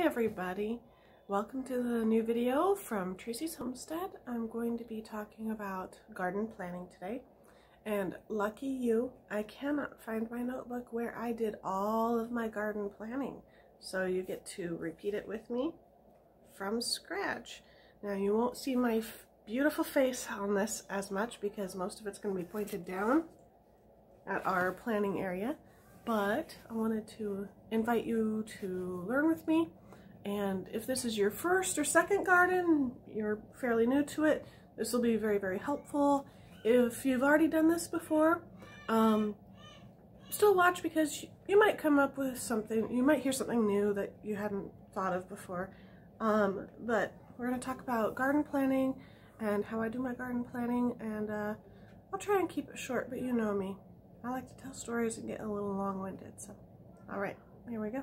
everybody. Welcome to the new video from Tracey's Homestead. I'm going to be talking about garden planning today. And lucky you, I cannot find my notebook where I did all of my garden planning. So you get to repeat it with me from scratch. Now you won't see my beautiful face on this as much because most of it's going to be pointed down at our planning area. But I wanted to invite you to learn with me and if this is your first or second garden, you're fairly new to it, this will be very, very helpful. If you've already done this before, um, still watch because you might come up with something, you might hear something new that you hadn't thought of before. Um, but we're going to talk about garden planning and how I do my garden planning and uh, I'll try and keep it short, but you know me. I like to tell stories and get a little long-winded, so alright, here we go.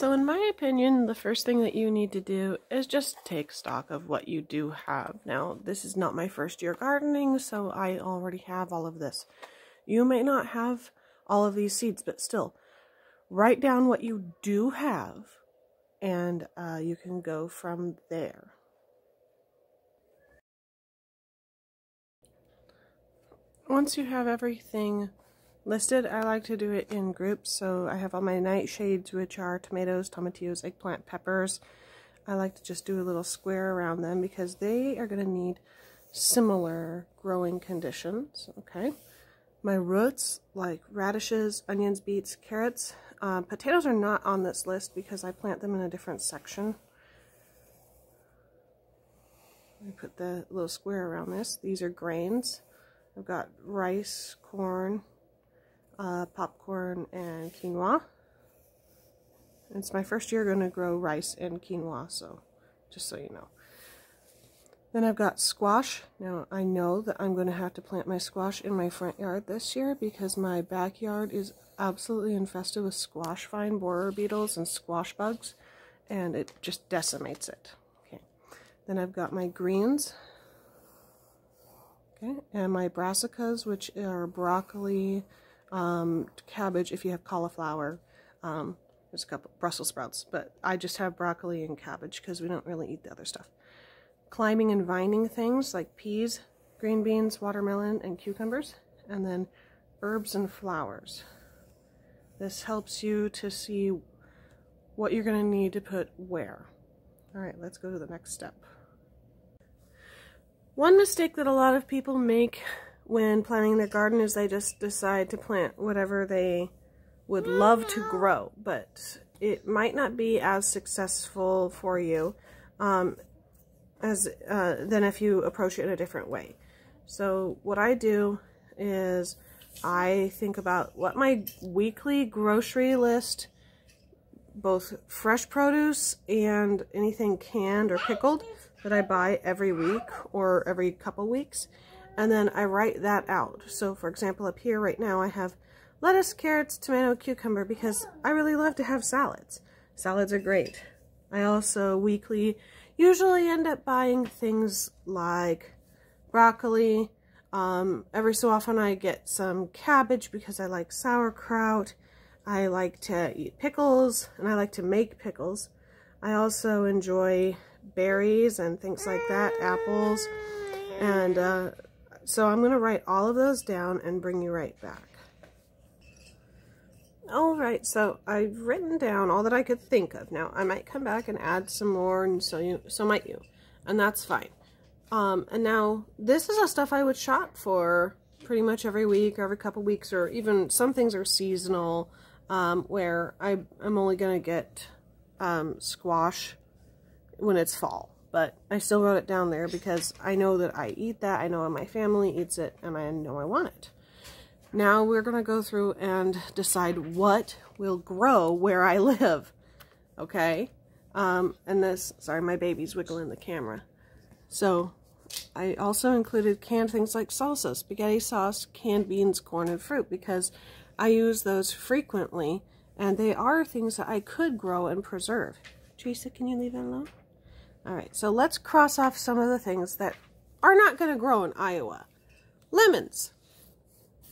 So in my opinion, the first thing that you need to do is just take stock of what you do have. Now, this is not my first year gardening, so I already have all of this. You may not have all of these seeds, but still, write down what you do have, and uh, you can go from there. Once you have everything listed. I like to do it in groups, so I have all my nightshades, which are tomatoes, tomatillos, eggplant, peppers. I like to just do a little square around them because they are going to need similar growing conditions, okay? My roots, like radishes, onions, beets, carrots. Uh, potatoes are not on this list because I plant them in a different section. I put the little square around this. These are grains. I've got rice, corn, uh, popcorn and quinoa. It's my first year going to grow rice and quinoa, so just so you know. Then I've got squash. Now I know that I'm going to have to plant my squash in my front yard this year because my backyard is absolutely infested with squash vine borer beetles and squash bugs and it just decimates it. Okay. Then I've got my greens. Okay, and my brassicas, which are broccoli, um, cabbage if you have cauliflower. Um, there's a couple Brussels sprouts, but I just have broccoli and cabbage because we don't really eat the other stuff. Climbing and vining things like peas, green beans, watermelon, and cucumbers, and then herbs and flowers. This helps you to see what you're going to need to put where. All right, let's go to the next step. One mistake that a lot of people make when planting their garden is they just decide to plant whatever they would love to grow, but it might not be as successful for you um, as uh, than if you approach it in a different way. So what I do is I think about what my weekly grocery list, both fresh produce and anything canned or pickled that I buy every week or every couple weeks, and then I write that out. So for example, up here right now I have lettuce, carrots, tomato, cucumber because I really love to have salads. Salads are great. I also weekly usually end up buying things like broccoli. Um, every so often I get some cabbage because I like sauerkraut. I like to eat pickles and I like to make pickles. I also enjoy berries and things like that, apples, and uh, so I'm going to write all of those down and bring you right back. Alright, so I've written down all that I could think of. Now, I might come back and add some more, and so you, so might you. And that's fine. Um, and now, this is the stuff I would shop for pretty much every week or every couple weeks, or even some things are seasonal, um, where I, I'm only going to get um, squash when it's fall but I still wrote it down there because I know that I eat that, I know my family eats it, and I know I want it. Now we're going to go through and decide what will grow where I live, okay? Um, and this, sorry, my baby's wiggling the camera. So I also included canned things like salsa, spaghetti sauce, canned beans, corn, and fruit because I use those frequently And they are things that I could grow and preserve. Teresa, can you leave that alone? All right, so let's cross off some of the things that are not going to grow in Iowa. Lemons.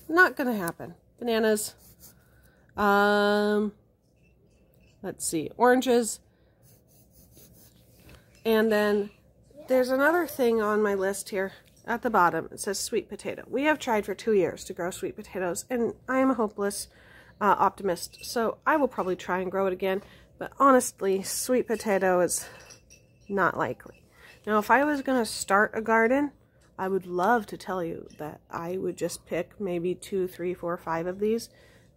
Not going to happen. Bananas. Um, let's see. Oranges. And then there's another thing on my list here at the bottom. It says sweet potato. We have tried for two years to grow sweet potatoes, and I am a hopeless uh, optimist, so I will probably try and grow it again. But honestly, sweet potato is not likely. Now, if I was going to start a garden, I would love to tell you that I would just pick maybe two, three, four, five of these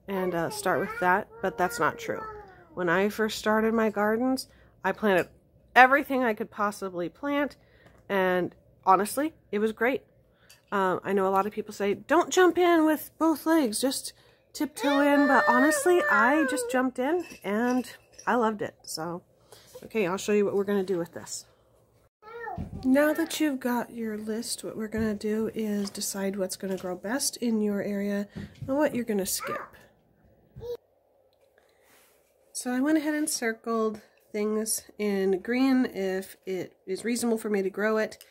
and uh, start with that, but that's not true. When I first started my gardens, I planted everything I could possibly plant, and honestly, it was great. Um, I know a lot of people say, don't jump in with both legs, just tiptoe in, but honestly, I just jumped in, and I loved it. So, okay, I'll show you what we're going to do with this. Now that you've got your list, what we're going to do is decide what's going to grow best in your area and what you're going to skip. So I went ahead and circled things in green if it is reasonable for me to grow it,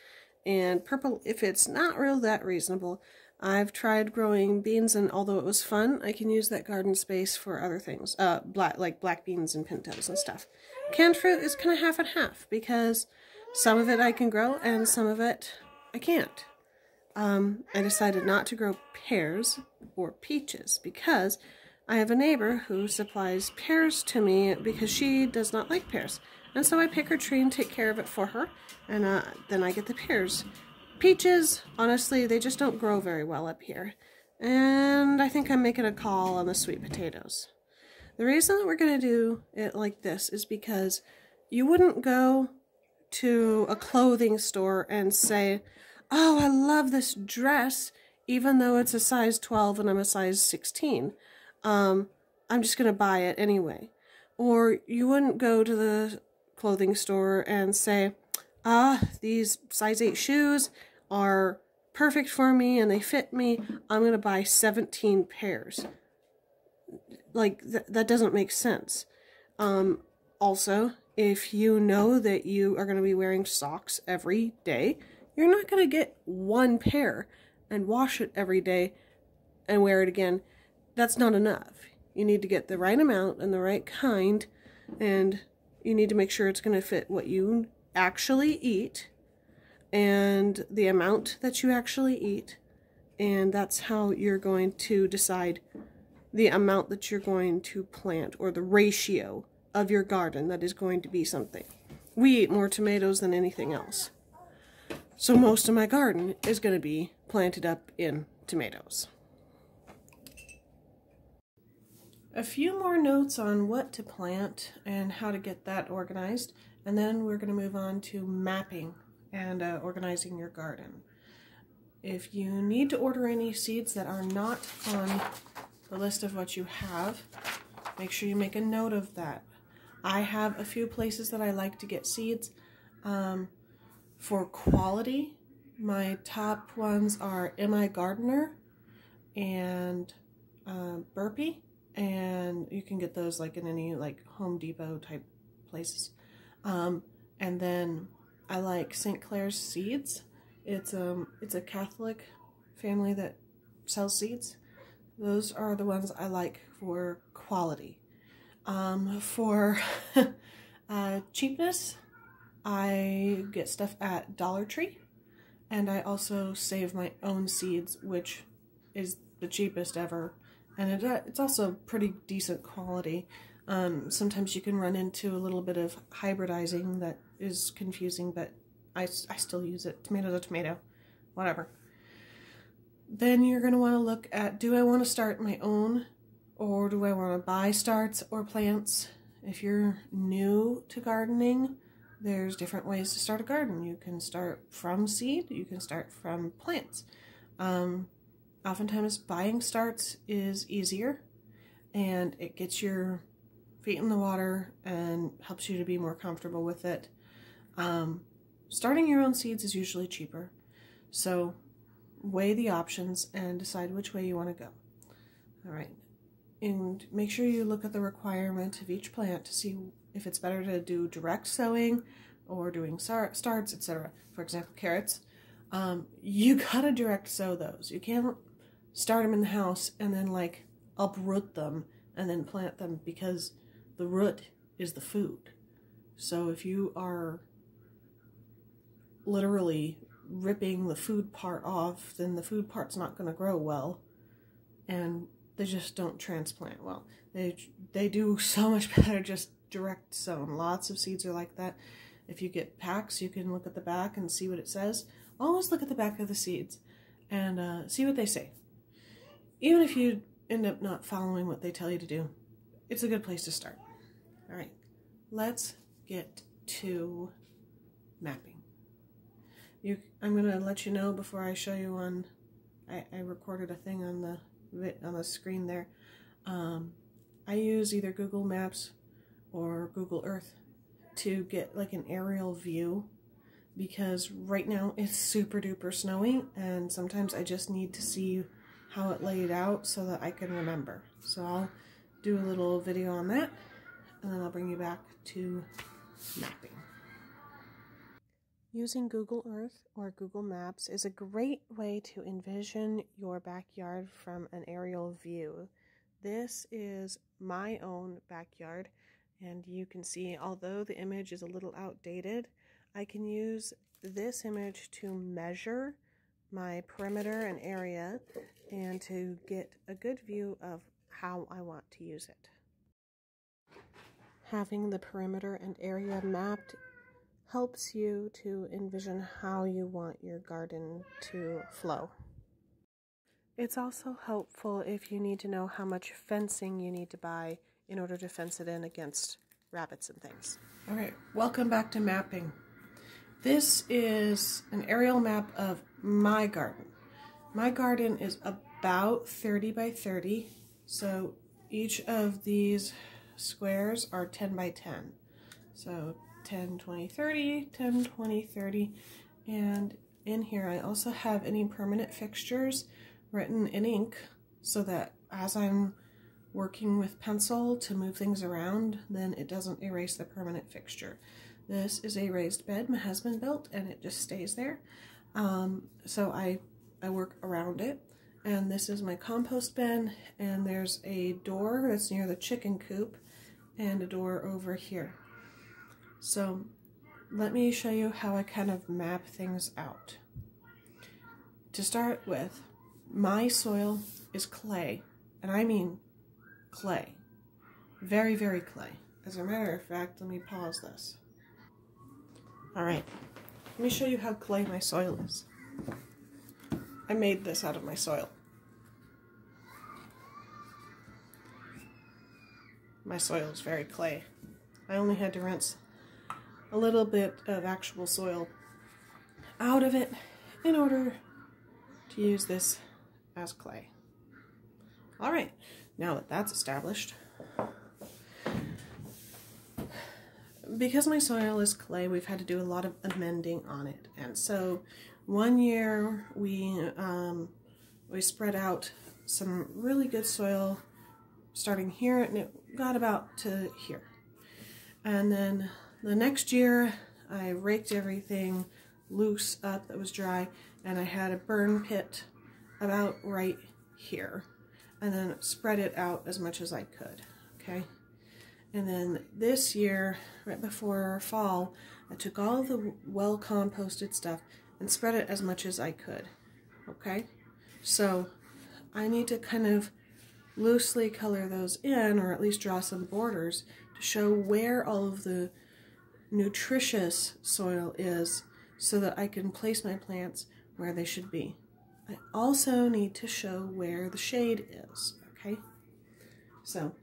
and purple if it's not real that reasonable. I've tried growing beans, and although it was fun, I can use that garden space for other things, uh, black like black beans and pintos and stuff. Canned fruit is kind of half and half because some of it I can grow and some of it I can't. Um, I decided not to grow pears or peaches because I have a neighbor who supplies pears to me because she does not like pears. And so I pick her tree and take care of it for her, and uh, then I get the pears. Peaches, honestly, they just don't grow very well up here. And I think I'm making a call on the sweet potatoes. The reason that we're going to do it like this is because you wouldn't go to a clothing store and say, oh, I love this dress, even though it's a size 12 and I'm a size 16 um, I'm just going to buy it anyway. Or you wouldn't go to the clothing store and say, ah, these size 8 shoes are perfect for me and they fit me. I'm going to buy 17 pairs. Like, th that doesn't make sense. Um, also, if you know that you are going to be wearing socks every day, you're not going to get one pair and wash it every day and wear it again that's not enough. You need to get the right amount and the right kind, and you need to make sure it's going to fit what you actually eat and the amount that you actually eat. And that's how you're going to decide the amount that you're going to plant or the ratio of your garden that is going to be something. We eat more tomatoes than anything else. So most of my garden is going to be planted up in tomatoes. A few more notes on what to plant and how to get that organized, and then we're going to move on to mapping and uh, organizing your garden. If you need to order any seeds that are not on the list of what you have, make sure you make a note of that. I have a few places that I like to get seeds. Um, for quality, my top ones are M.I. Gardener and uh, Burpee and you can get those like in any like Home Depot type places. Um, and then I like St. Clare's Seeds. It's um it's a Catholic family that sells seeds. Those are the ones I like for quality. Um, for uh, cheapness, I get stuff at Dollar Tree, and I also save my own seeds, which is the cheapest ever and it, uh, it's also pretty decent quality. Um, sometimes you can run into a little bit of hybridizing that is confusing, but I, I still use it. Tomato's a tomato, whatever. Then you're going to want to look at, do I want to start my own or do I want to buy starts or plants? If you're new to gardening, there's different ways to start a garden. You can start from seed, you can start from plants. Um, oftentimes buying starts is easier and it gets your feet in the water and helps you to be more comfortable with it. Um, starting your own seeds is usually cheaper. So weigh the options and decide which way you want to go. All right. and make sure you look at the requirement of each plant to see if it's better to do direct sowing or doing starts, etc. For example, carrots. Um, you gotta direct sow those. You can't start them in the house and then like uproot them and then plant them because the root is the food. So if you are literally ripping the food part off, then the food part's not going to grow well. And they just don't transplant well. They they do so much better just direct sown. Lots of seeds are like that. If you get packs, you can look at the back and see what it says. Always look at the back of the seeds and uh, see what they say. Even if you end up not following what they tell you to do, it's a good place to start. All right, let's get to mapping. You, I'm going to let you know before I show you on, I, I recorded a thing on the on the screen there. Um, I use either Google Maps or Google Earth to get like an aerial view because right now it's super duper snowy and sometimes I just need to see how it laid out so that I can remember. So I'll do a little video on that and then I'll bring you back to mapping. Using Google Earth or Google Maps is a great way to envision your backyard from an aerial view. This is my own backyard, and you can see, although the image is a little outdated, I can use this image to measure my perimeter and area and to get a good view of how I want to use it. Having the perimeter and area mapped helps you to envision how you want your garden to flow. It's also helpful if you need to know how much fencing you need to buy in order to fence it in against rabbits and things. All right, welcome back to mapping. This is an aerial map of my garden. My garden is about 30 by 30, so each of these squares are 10 by 10. So 10, 20, 30, 10, 20, 30. And in here I also have any permanent fixtures written in ink so that as I'm working with pencil to move things around, then it doesn't erase the permanent fixture. This is a raised bed my husband built and it just stays there. Um, so I, I work around it. And this is my compost bin and there's a door that's near the chicken coop and a door over here. So let me show you how I kind of map things out. To start with, my soil is clay, and I mean clay. Very, very clay. As a matter of fact, let me pause this. Alright, let me show you how clay my soil is. I made this out of my soil. My soil is very clay. I only had to rinse a little bit of actual soil out of it in order to use this as clay. All right, now that that's established, because my soil is clay, we've had to do a lot of amending on it. And so one year we, um, we spread out some really good soil starting here and it got about to here. And then the next year, I raked everything loose up that was dry, and I had a burn pit about right here, and then spread it out as much as I could, okay? And then this year, right before fall, I took all the well-composted stuff and spread it as much as I could, okay? So I need to kind of loosely color those in, or at least draw some borders to show where all of the nutritious soil is so that I can place my plants where they should be. I also need to show where the shade is, okay? So,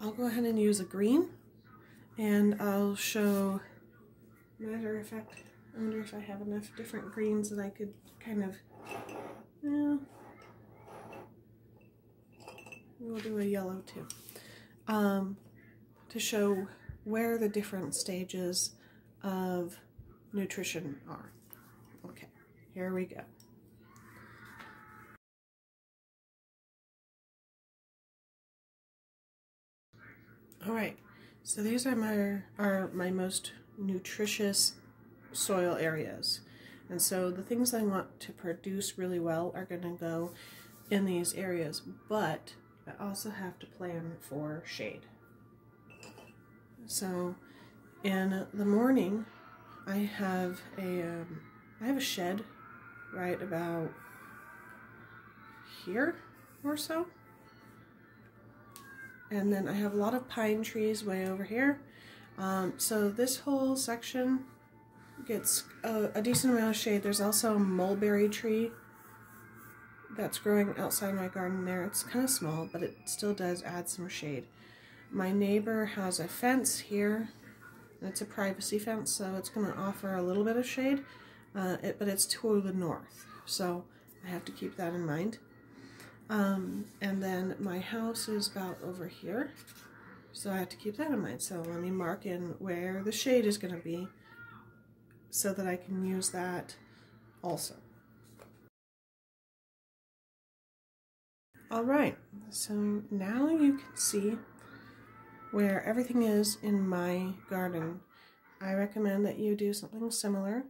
I'll go ahead and use a green, and I'll show, matter of fact, I wonder if I have enough different greens that I could kind of, yeah, we'll do a yellow too. Um, to show where the different stages of nutrition are. Okay, here we go. All right, so these are my, are my most nutritious soil areas. And so the things I want to produce really well are going to go in these areas, but I also have to plan for shade. So in the morning, I have a um, I have a shed right about here or so. And then I have a lot of pine trees way over here. Um, so this whole section gets a, a, decent amount of shade. There's also a mulberry tree that's growing outside my garden there. It's kind of small, but it still does add some shade. My neighbor has a fence here. It's a privacy fence, so it's going to offer a little bit of shade, uh, it, but it's to the north, so I have to keep that in mind. Um, and then my house is about over here. So I have to keep that in mind. So let me mark in where the shade is going to be so that I can use that also. All right, so now you can see where everything is in my garden. I recommend that you do something similar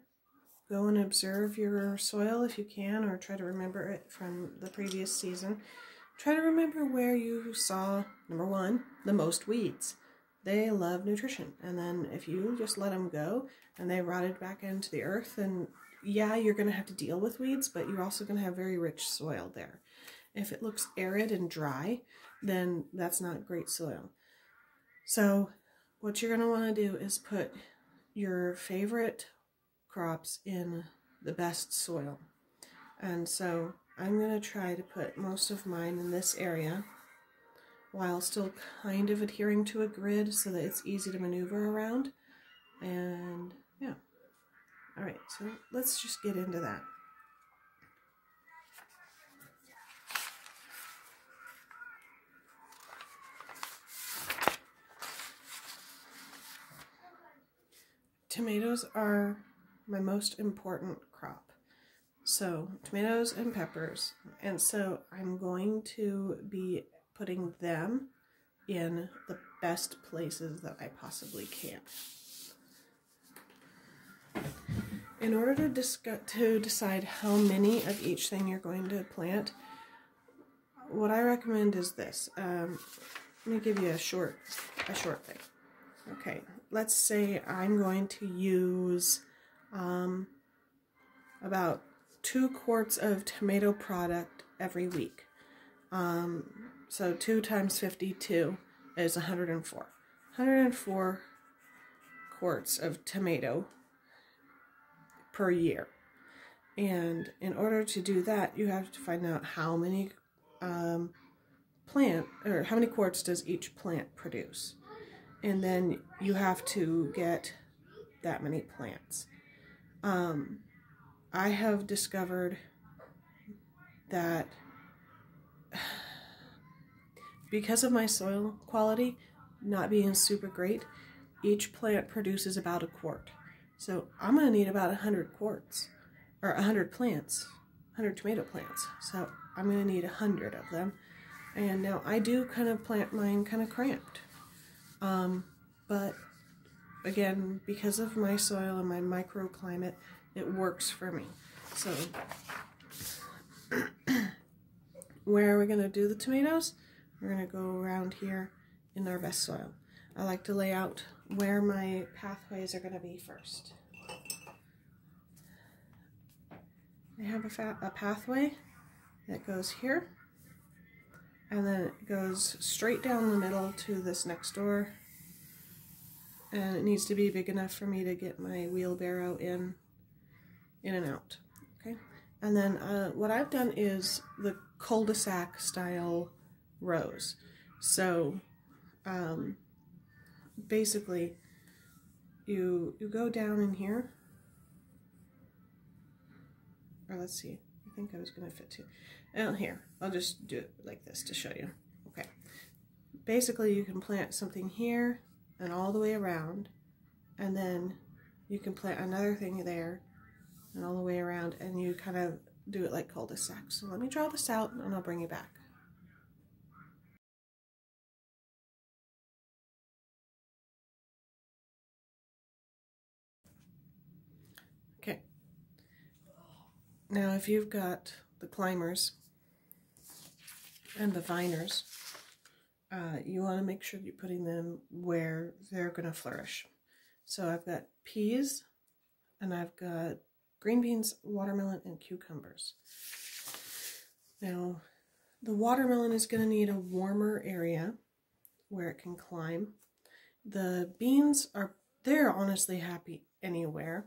Go and observe your soil if you can, or try to remember it from the previous season. Try to remember where you saw, number one, the most weeds. They love nutrition. And then if you just let them go and they rotted back into the earth, and yeah, you're going to have to deal with weeds, but you're also going to have very rich soil there. If it looks arid and dry, then that's not great soil. So what you're going to want to do is put your favorite crops in the best soil. And so I'm going to try to put most of mine in this area while still kind of adhering to a grid so that it's easy to maneuver around. And yeah. All right, so let's just get into that. Tomatoes are my most important crop. So tomatoes and peppers. And so I'm going to be putting them in the best places that I possibly can. In order to, to decide how many of each thing you're going to plant, what I recommend is this. Um, let me give you a short, a short thing. Okay, let's say I'm going to use um, about two quarts of tomato product every week. Um, so 2 times 52 is 104. 104 quarts of tomato per year. And in order to do that, you have to find out how many um, plant, or how many quarts does each plant produce. And then you have to get that many plants um, I have discovered that because of my soil quality not being super great, each plant produces about a quart. So I'm going to need about 100 quarts, or 100 plants, 100 tomato plants. So I'm going to need 100 of them. And now I do kind of plant mine kind of cramped. Um, but again, because of my soil and my microclimate, it works for me. So, where are we going to do the tomatoes? We're going to go around here in our best soil. I like to lay out where my pathways are going to be first. I have a, a pathway that goes here, and then it goes straight down the middle to this next door. And it needs to be big enough for me to get my wheelbarrow in in and out okay? And then uh, what I've done is the cul-de-sac style rows. So um, basically you you go down in here. Or let's see I think I was gonna fit two and here, I'll just do it like this to show you. Okay. Basically, you can plant something here and all the way around, and then you can plant another thing there and all the way around, and you kind of do it like cul-de-sac. So let me draw this out and I'll bring you back. Okay. Now if you've got the climbers and the viners, uh, you want to make sure you're putting them where they're going to flourish. So I've got peas and I've got green beans, watermelon, and cucumbers. Now, the watermelon is going to need a warmer area where it can climb. The beans are, they're honestly happy anywhere.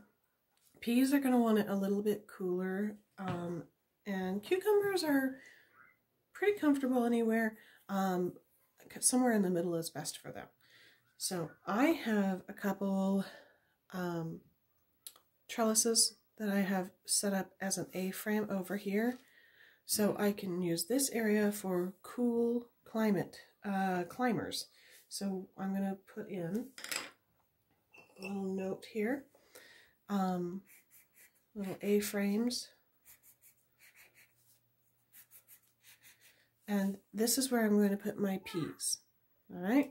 Peas are going to want it a little bit cooler. Um, and cucumbers are pretty comfortable anywhere. Um, somewhere in the middle is best for them. So I have a couple um, trellises that I have set up as an A-frame over here. So I can use this area for cool climate uh, climbers. So I'm going to put in a little note here. Um, little A-frames. And this is where I'm going to put my peas. All right.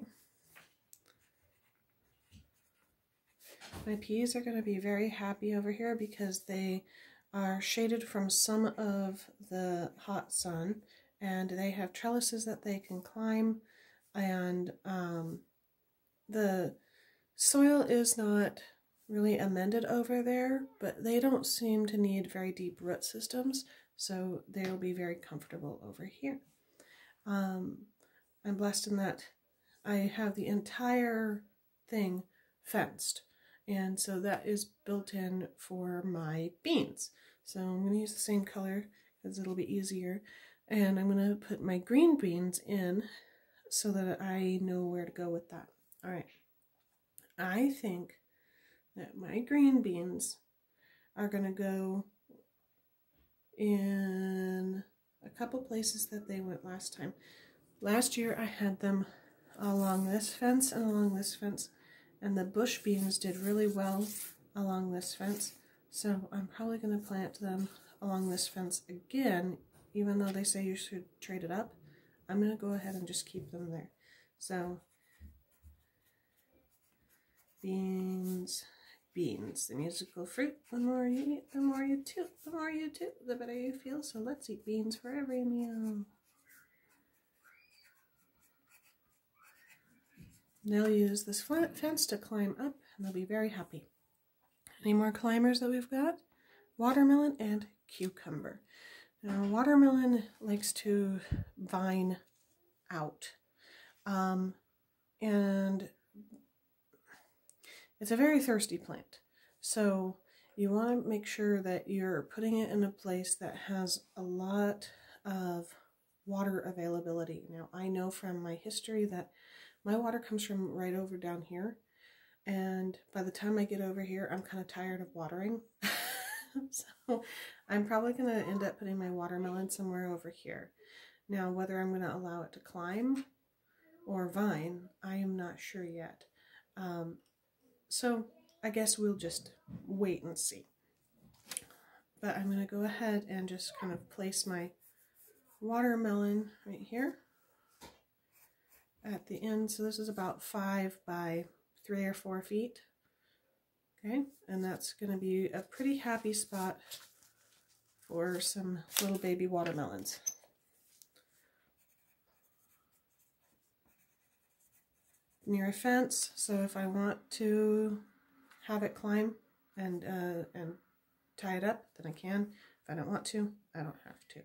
My peas are going to be very happy over here because they are shaded from some of the hot sun and they have trellises that they can climb and um, the soil is not really amended over there but they don't seem to need very deep root systems so they'll be very comfortable over here. Um, I'm blessed in that I have the entire thing fenced and so that is built in for my beans. So I'm going to use the same color because it'll be easier. And I'm going to put my green beans in so that I know where to go with that. All right. I think that my green beans are going to go in a couple places that they went last time. Last year I had them along this fence and along this fence and the bush beans did really well along this fence. So I'm probably going to plant them along this fence again, even though they say you should trade it up. I'm going to go ahead and just keep them there. So beans, beans, the musical fruit. The more you eat, the more you toot. The more you toot, the better you feel. So let's eat beans for every meal. They'll use this fence to climb up and they'll be very happy. Any more climbers that we've got? Watermelon and cucumber. Now, watermelon likes to vine out. Um, and it's a very thirsty plant. So you want to make sure that you're putting it in a place that has a lot of water availability. Now, I know from my history that my water comes from right over down here. And by the time I get over here, I'm kind of tired of watering. so I'm probably going to end up putting my watermelon somewhere over here. Now, whether I'm going to allow it to climb or vine, I am not sure yet. Um, so I guess we'll just wait and see. But I'm going to go ahead and just kind of place my watermelon right here at the end. So this is about five by three or four feet. Okay, and that's going to be a pretty happy spot for some little baby watermelons. Near a fence, so if I want to have it climb and uh, and tie it up, then I can. If I don't want to, I don't have to.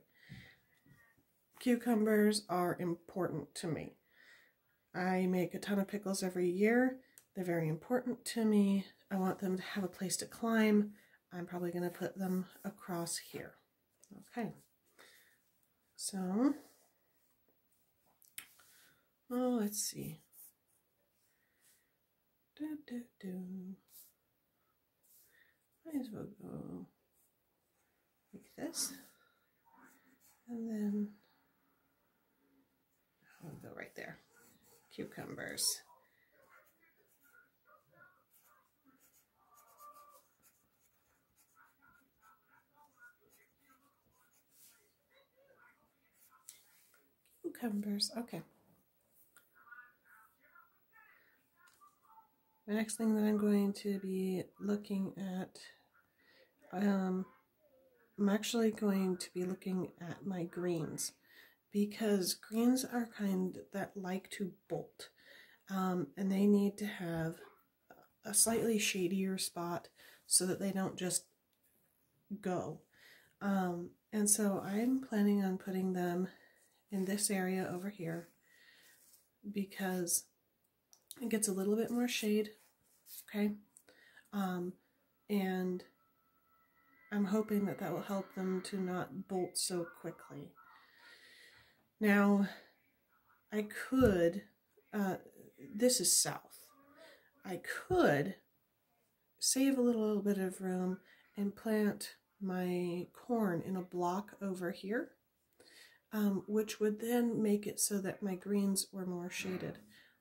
Cucumbers are important to me. I make a ton of pickles every year. They're very important to me. I want them to have a place to climb. I'm probably going to put them across here. Okay. So, oh, let's see. Do, do, do. Might as well go like this. And then I'll go right there cucumbers. Cucumbers, okay. The next thing that I'm going to be looking at, um, I'm actually going to be looking at my greens because greens are kind that like to bolt um, and they need to have a slightly shadier spot so that they don't just go. Um, and so I'm planning on putting them in this area over here because it gets a little bit more shade, okay? Um, and I'm hoping that that will help them to not bolt so quickly. Now, I could, uh, this is south. I could save a little bit of room and plant my corn in a block over here, um, which would then make it so that my greens were more shaded.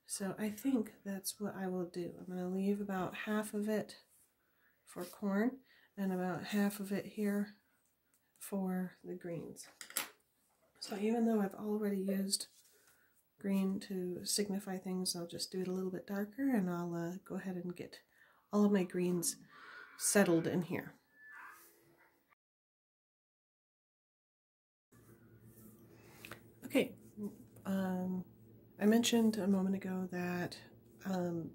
So I think that's what I will do. I'm going to leave about half of it for corn and about half of it here for the greens. So even though I've already used green to signify things, I'll just do it a little bit darker and I'll uh, go ahead and get all of my greens settled in here. Okay, um, I mentioned a moment ago that um,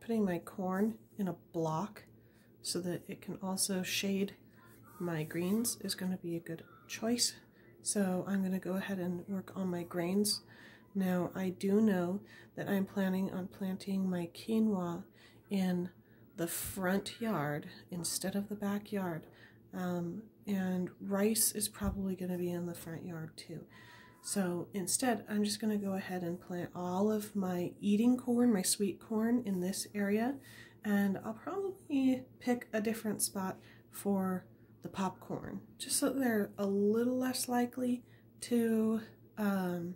putting my corn in a block so that it can also shade my greens is going to be a good choice. So I'm going to go ahead and work on my grains. Now I do know that I'm planning on planting my quinoa in the front yard instead of the backyard. Um, and rice is probably going to be in the front yard too. So instead, I'm just going to go ahead and plant all of my eating corn, my sweet corn in this area. And I'll probably pick a different spot for the popcorn, just so they're a little less likely to um,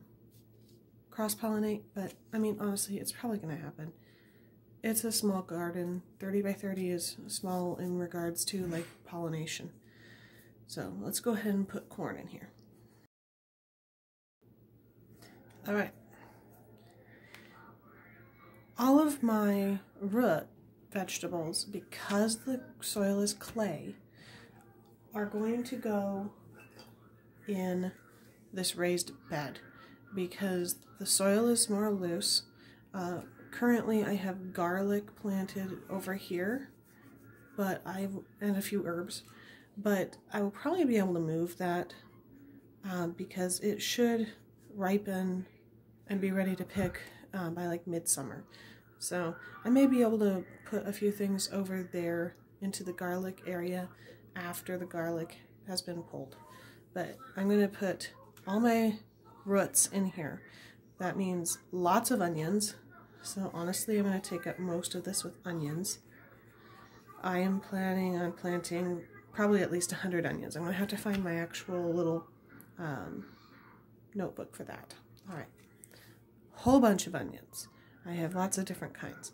cross-pollinate. But, I mean, honestly, it's probably going to happen. It's a small garden. 30 by 30 is small in regards to, like, pollination. So let's go ahead and put corn in here. All right. All of my root vegetables, because the soil is clay, are going to go in this raised bed because the soil is more loose. Uh, currently, I have garlic planted over here, but I've and a few herbs, but I will probably be able to move that uh, because it should ripen and be ready to pick um, by like midsummer. So I may be able to put a few things over there into the garlic area after the garlic has been pulled. But I'm going to put all my roots in here. That means lots of onions. So honestly, I'm going to take up most of this with onions. I am planning on planting probably at least 100 onions. I'm going to have to find my actual little um, notebook for that. All right whole bunch of onions. I have lots of different kinds.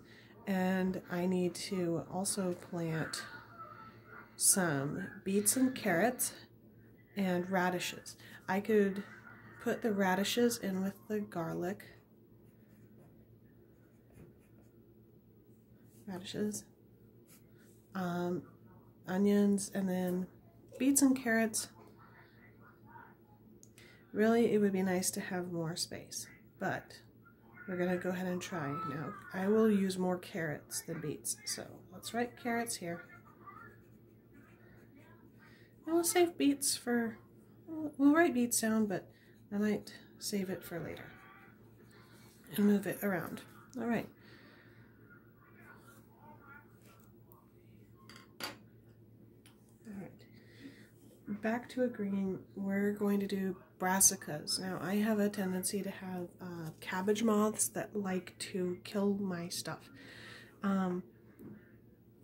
And I need to also plant some beets and carrots and radishes. I could put the radishes in with the garlic. Radishes. Um, onions and then beets and carrots. Really, it would be nice to have more space, but we're to go ahead and try. Now, I will use more carrots than beets, so let's write carrots here. And we'll save beets for, we'll write beets down, but I might save it for later and move it around. All right. All right. Back to a green, we're going to do brassicas. Now, I have a tendency to have uh, cabbage moths that like to kill my stuff. Um,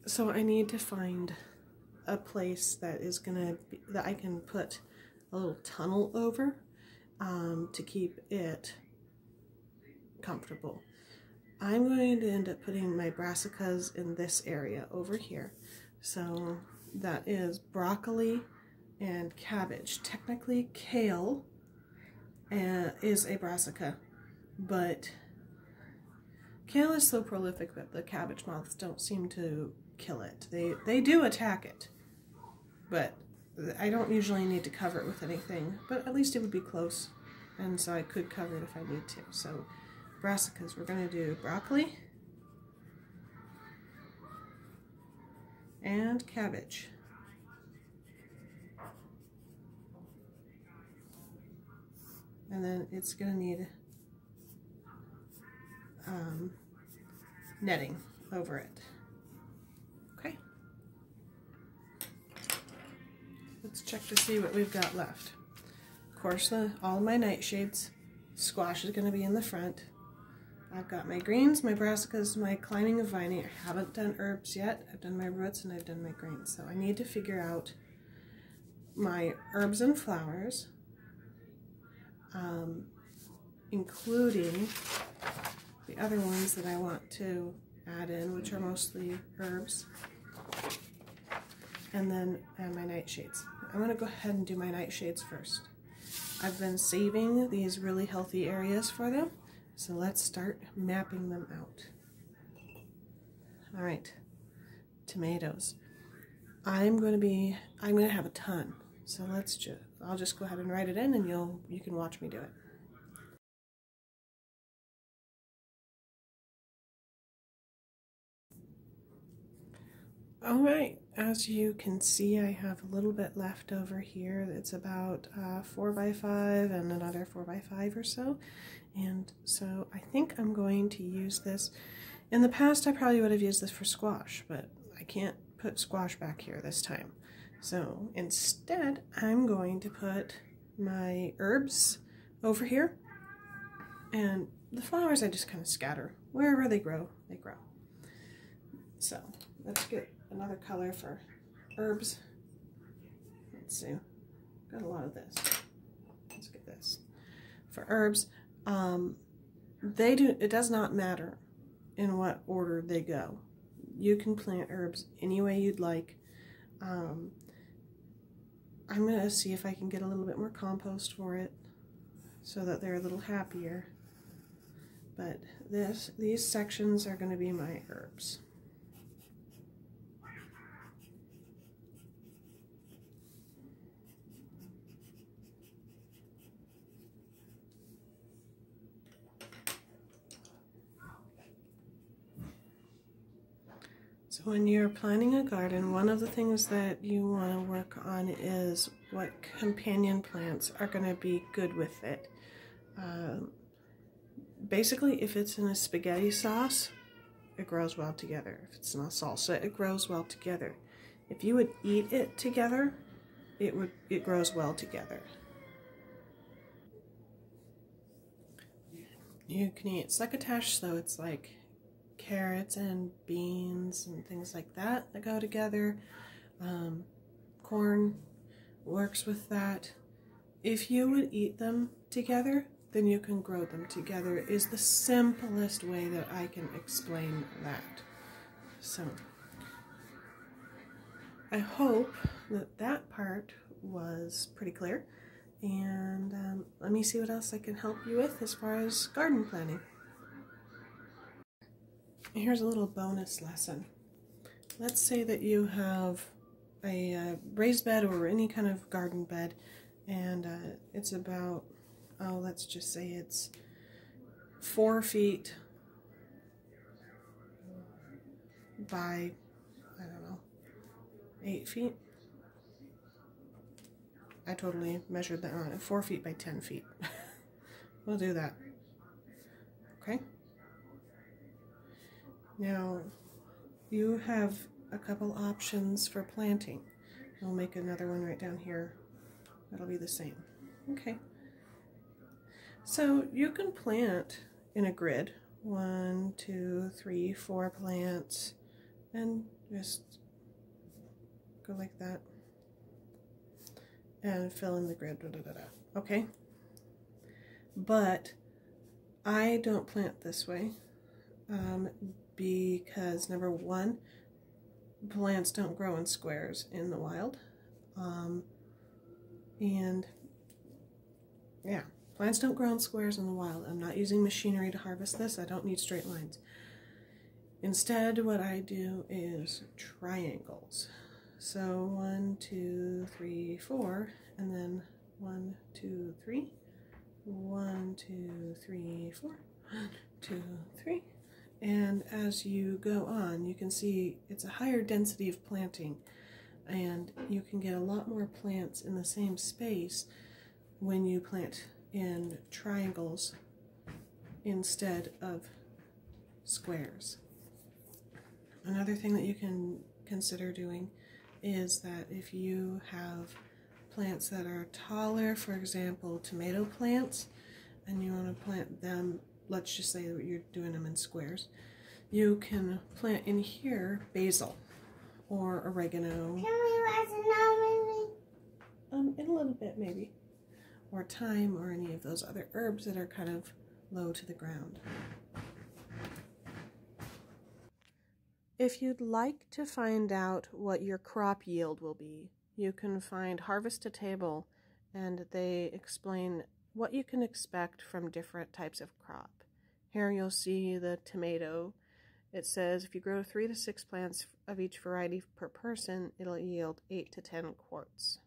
so I need to find a place that is gonna be, that I can put a little tunnel over um, to keep it comfortable. I'm going to end up putting my brassicas in this area over here. So that is broccoli, and cabbage. Technically, kale uh, is a brassica, but kale is so prolific that the cabbage moths don't seem to kill it. They they do attack it, but I don't usually need to cover it with anything, but at least it would be close. And so I could cover it if I need to. So brassicas, we're going to do broccoli and cabbage. And then it's going to need um, netting over it. Okay. Let's check to see what we've got left. Of course, the, all my nightshades. Squash is going to be in the front. I've got my greens, my brassicas, my climbing of viney. I haven't done herbs yet. I've done my roots and I've done my greens. So I need to figure out my herbs and flowers, um, including the other ones that I want to add in, which are mostly herbs. And then and my nightshades. I'm going to go ahead and do my nightshades first. I've been saving these really healthy areas for them. So let's start mapping them out. All right, tomatoes. I'm going to be, I'm going to have a ton. So let's just, I'll just go ahead and write it in and you'll, you can watch me do it. All right, as you can see, I have a little bit left over here. It's about uh, four by five and another four by five or so. And so I think I'm going to use this. In the past, I probably would have used this for squash, but I can't put squash back here this time. So instead, I'm going to put my herbs over here. And the flowers I just kind of scatter. Wherever they grow, they grow. So let's get another color for herbs. Let's see, got a lot of this. Let's get this. For herbs, um, they do. it does not matter in what order they go. You can plant herbs any way you'd like. Um, I'm going to see if I can get a little bit more compost for it so that they're a little happier. But this, these sections are going to be my herbs. When you're planting a garden, one of the things that you want to work on is what companion plants are going to be good with it. Um, basically, if it's in a spaghetti sauce, it grows well together. If it's in a salsa, it grows well together. If you would eat it together, it would it grows well together. You can eat succotash, so it's like carrots and beans and things like that that go together. Um, corn works with that. If you would eat them together, then you can grow them together is the simplest way that I can explain that. So, I hope that that part was pretty clear. And um, let me see what else I can help you with as far as garden planning. Here's a little bonus lesson. Let's say that you have a uh, raised bed or any kind of garden bed and uh, it's about, oh, let's just say it's four feet by, I don't know, eight feet. I totally measured that on it, four feet by 10 feet. we'll do that. Okay? Now, you have a couple options for planting. I'll make another one right down here. That'll be the same. Okay. So you can plant in a grid. One, two, three, four plants. And just go like that. And fill in the grid. Da, da, da, okay? But I don't plant this way. Um, because number one, plants don't grow in squares in the wild. Um, and yeah, plants don't grow in squares in the wild. I'm not using machinery to harvest this. I don't need straight lines. Instead, what I do is triangles. So one, two, three, four, and then one, two, three, one, two, three, four, one, two, three. And as you go on, you can see it's a higher density of planting and you can get a lot more plants in the same space when you plant in triangles instead of squares. Another thing that you can consider doing is that if you have plants that are taller, for example, tomato plants, and you want to plant them, let's just say that you're doing them in squares, you can plant in here basil or oregano. Can we let it know, Um, in a little bit, maybe. Or thyme or any of those other herbs that are kind of low to the ground. If you'd like to find out what your crop yield will be, you can find Harvest to Table and they explain what you can expect from different types of crop. Here you'll see the tomato. It says if you grow three to six plants of each variety per person, it'll yield eight to ten quarts.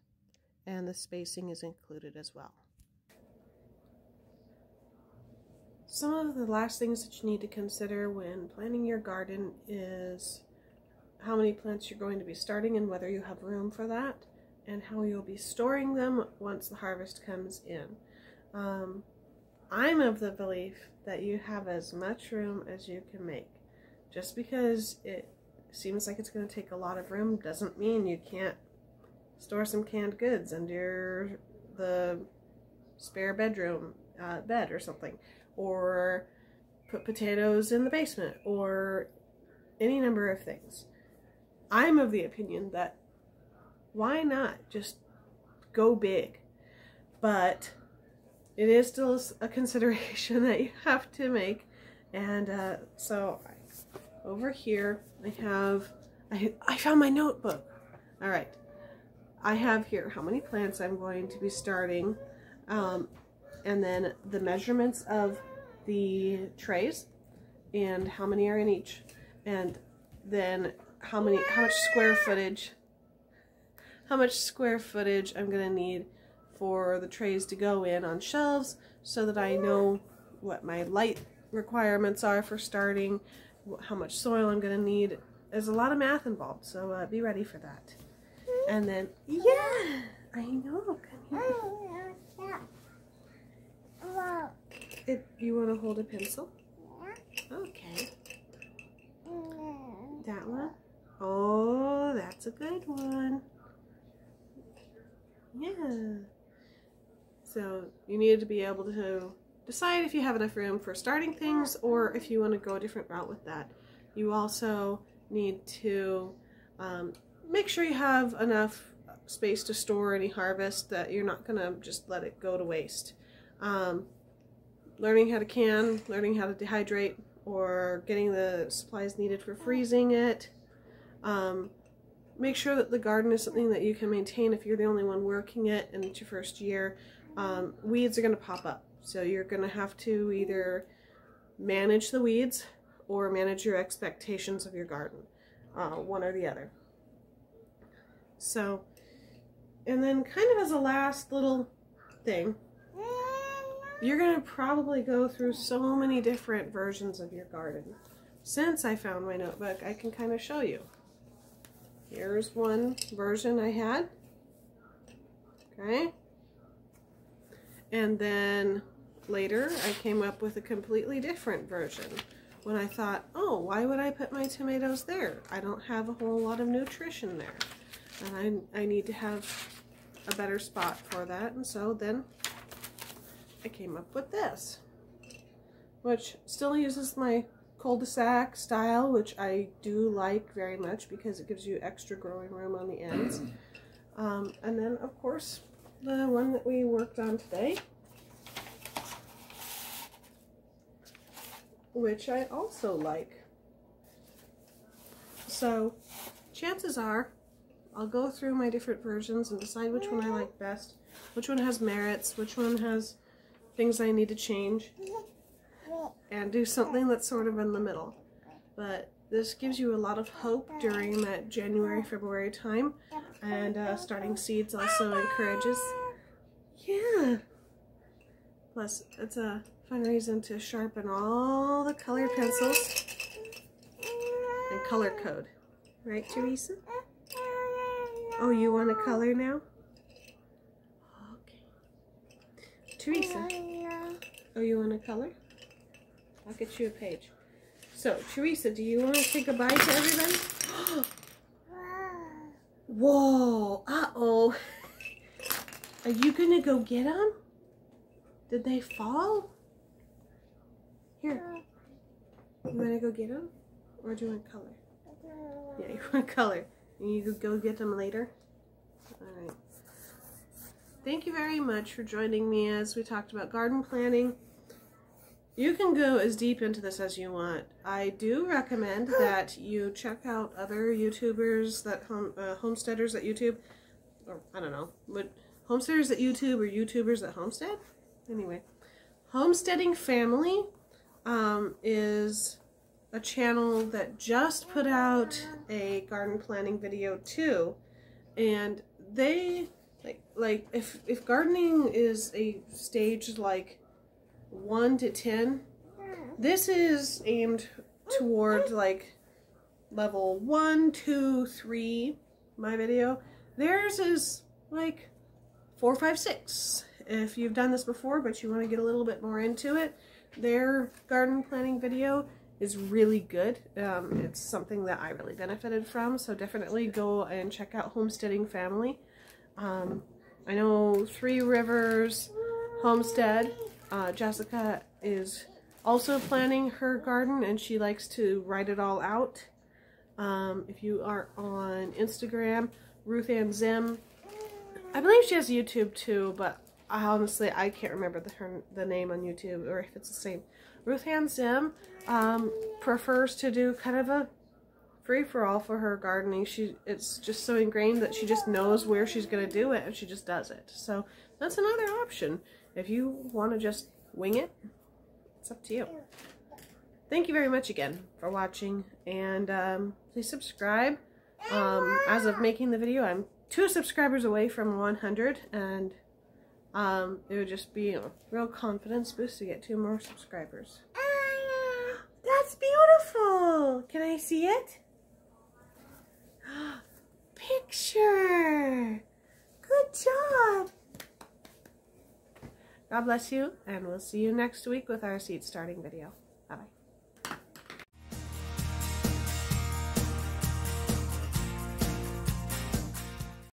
And the spacing is included as well. Some of the last things that you need to consider when planning your garden is how many plants you're going to be starting and whether you have room for that, and how you'll be storing them once the harvest comes in. Um, I'm of the belief that you have as much room as you can make. Just because it seems like it's going to take a lot of room doesn't mean you can't store some canned goods under the spare bedroom uh, bed or something or put potatoes in the basement or any number of things. I'm of the opinion that why not just go big? But it is still a consideration that you have to make. And uh, so over here I have, I, I found my notebook. All right. I have here how many plants I'm going to be starting. Um, and then the measurements of the trays and how many are in each. And then how many, how much square footage, how much square footage I'm going to need for the trays to go in on shelves so that I know what my light requirements are for starting, how much soil I'm going to need. There's a lot of math involved, so uh, be ready for that. And then, yeah, I know, come here. It, you want to hold a pencil? Okay. That one? Oh, that's a good one. Yeah. So you need to be able to decide if you have enough room for starting things or if you want to go a different route with that. You also need to um, make sure you have enough space to store any harvest that you're not going to just let it go to waste. Um, learning how to can, learning how to dehydrate, or getting the supplies needed for freezing it. Um, make sure that the garden is something that you can maintain if you're the only one working it and it's your first year. Um, weeds are going to pop up, so you're going to have to either manage the weeds or manage your expectations of your garden, uh, one or the other. So, and then kind of as a last little thing, you're going to probably go through so many different versions of your garden. Since I found my notebook, I can kind of show you. Here's one version I had. Okay. And then later I came up with a completely different version when I thought, oh, why would I put my tomatoes there? I don't have a whole lot of nutrition there. And I, I need to have a better spot for that. And so then I came up with this, which still uses my cul-de-sac style, which I do like very much because it gives you extra growing room on the ends. Um, and then, of course, the one that we worked on today, which I also like. So, chances are, I'll go through my different versions and decide which one I like best, which one has merits, which one has things I need to change and do something that's sort of in the middle. But this gives you a lot of hope during that January, February time. And uh, starting seeds also encourages. Yeah. Plus, it's a fun reason to sharpen all the color pencils and color code. Right, Teresa? Oh, you want to color now? Okay. Teresa. Oh, you want to color? I'll get you a page. So, Teresa, do you want to say goodbye to everybody? Whoa. Uh-oh. Are you going to go get them? Did they fall? Here. You want to go get them? Or do you want color? Yeah, you want color. And you could go get them later? Alright. Thank you very much for joining me as we talked about garden planning. You can go as deep into this as you want. I do recommend that you check out other YouTubers that home, uh, homesteaders at YouTube, or I don't know, but homesteaders at YouTube or YouTubers at homestead. Anyway, homesteading family um, is a channel that just put out a garden planning video too, and they like like if if gardening is a stage like 1 to 10 this is aimed toward like level one, two, three. my video theirs is like four, five, six. if you've done this before but you want to get a little bit more into it their garden planning video is really good. Um, it's something that I really benefited from, so definitely go and check out Homesteading Family. Um, I know Three Rivers Homestead, uh, Jessica is also planning her garden and she likes to write it all out. Um, if you are on Instagram, Ruth Ann Zim, I believe she has YouTube too, but I honestly, I can't remember the, her, the name on YouTube or if it's the same. Ruth Ann Zim um, prefers to do kind of a free-for-all for her gardening. She It's just so ingrained that she just knows where she's going to do it and she just does it. So that's another option. If you want to just wing it, it's up to you. Thank you very much again for watching and um, please subscribe. Um, as of making the video, I'm two subscribers away from 100 and um, it would just be a real confidence boost to get two more subscribers. That's beautiful! Can I see it? Picture! Good job! God bless you, and we'll see you next week with our seed starting video.